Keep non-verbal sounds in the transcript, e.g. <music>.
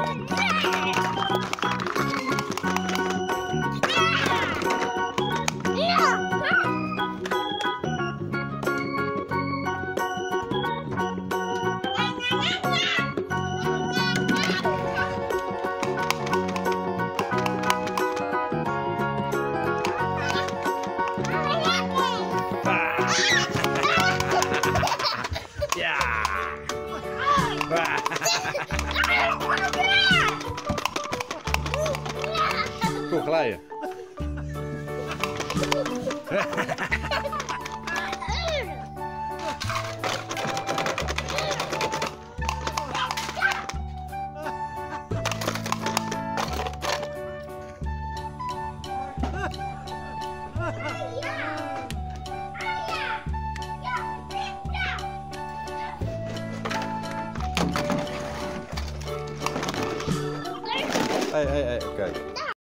Yeah! Kuchlaje. <laughs> Yeah! 哎，哎，哎，对。